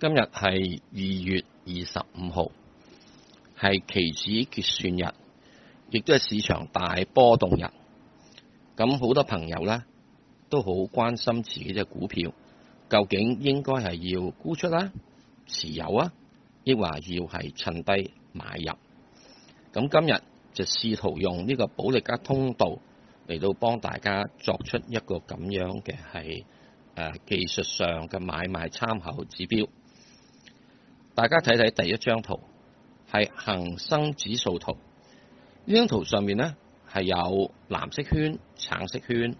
今日系二月二十五号，系期指结算日，亦都系市场大波动日。咁好多朋友咧都好关心自己只股票，究竟应该系要沽出啦、持有啊，亦或要系趁低买入。咁今日就试图用呢个保利加通道嚟到帮大家作出一个咁样嘅系诶技术上嘅买卖参考指标。大家睇睇第一张图，系恒生指数图。呢张图上面呢，系有蓝色圈、橙色圈。